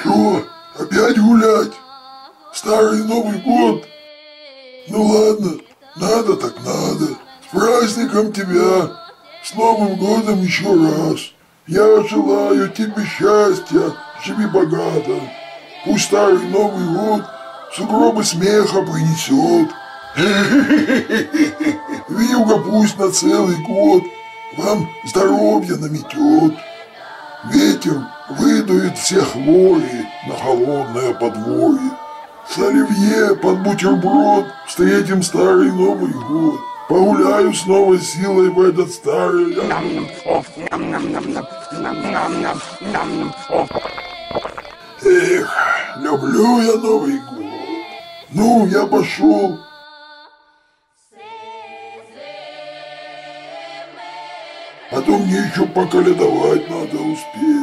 Что, опять гулять? Старый Новый год? Ну ладно, надо так надо. С праздником тебя! С Новым годом еще раз! Я желаю тебе счастья, живи богато. Пусть старый Новый год сугробы смеха принесет. Вьюга пусть на целый год вам здоровье наметет. Ветер выдует все хвори на холодное подворье. С оливье под бутерброд встретим старый Новый год. Погуляю с новой силой в этот старый... Эх, люблю я Новый год. Ну, я пошел. А то мне еще поколедовать надо успеть.